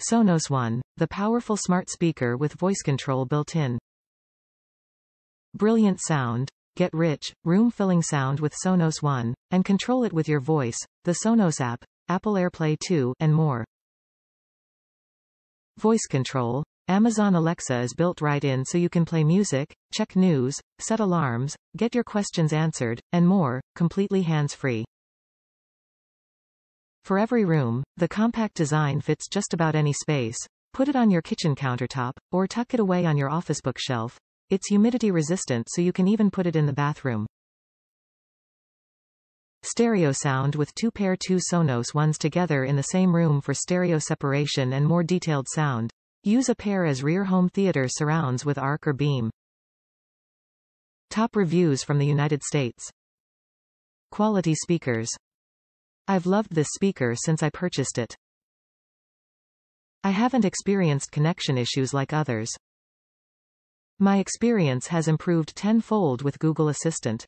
Sonos One, the powerful smart speaker with voice control built in. Brilliant sound. Get rich, room-filling sound with Sonos One, and control it with your voice, the Sonos app, Apple AirPlay 2, and more. Voice control. Amazon Alexa is built right in so you can play music, check news, set alarms, get your questions answered, and more, completely hands-free. For every room, the compact design fits just about any space. Put it on your kitchen countertop, or tuck it away on your office bookshelf. It's humidity resistant so you can even put it in the bathroom. Stereo sound with two pair two Sonos ones together in the same room for stereo separation and more detailed sound. Use a pair as rear home theater surrounds with Arc or Beam. Top reviews from the United States. Quality speakers. I've loved this speaker since I purchased it. I haven't experienced connection issues like others. My experience has improved tenfold with Google Assistant.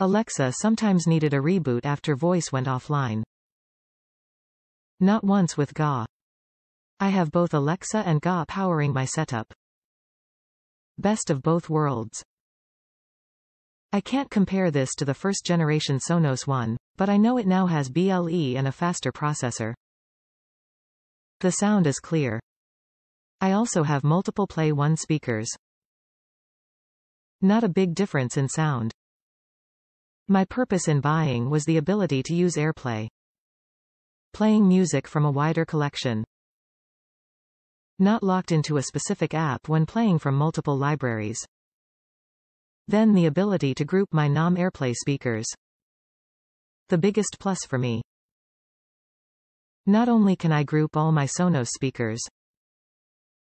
Alexa sometimes needed a reboot after voice went offline. Not once with GA. I have both Alexa and GA powering my setup. Best of both worlds. I can't compare this to the first generation Sonos One, but I know it now has BLE and a faster processor. The sound is clear. I also have multiple Play 1 speakers. Not a big difference in sound. My purpose in buying was the ability to use AirPlay. Playing music from a wider collection. Not locked into a specific app when playing from multiple libraries. Then the ability to group my NOM AirPlay speakers. The biggest plus for me. Not only can I group all my Sonos speakers,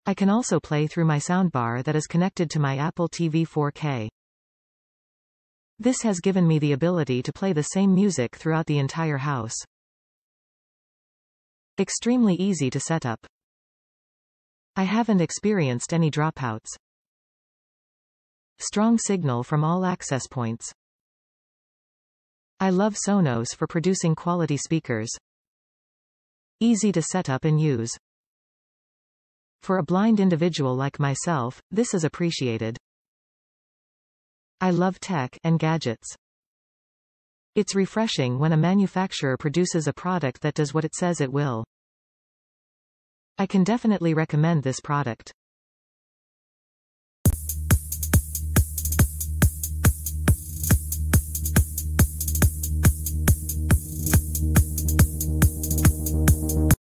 I can also play through my soundbar that is connected to my Apple TV 4K. This has given me the ability to play the same music throughout the entire house. Extremely easy to set up. I haven't experienced any dropouts. Strong signal from all access points. I love Sonos for producing quality speakers. Easy to set up and use. For a blind individual like myself, this is appreciated. I love tech and gadgets. It's refreshing when a manufacturer produces a product that does what it says it will. I can definitely recommend this product.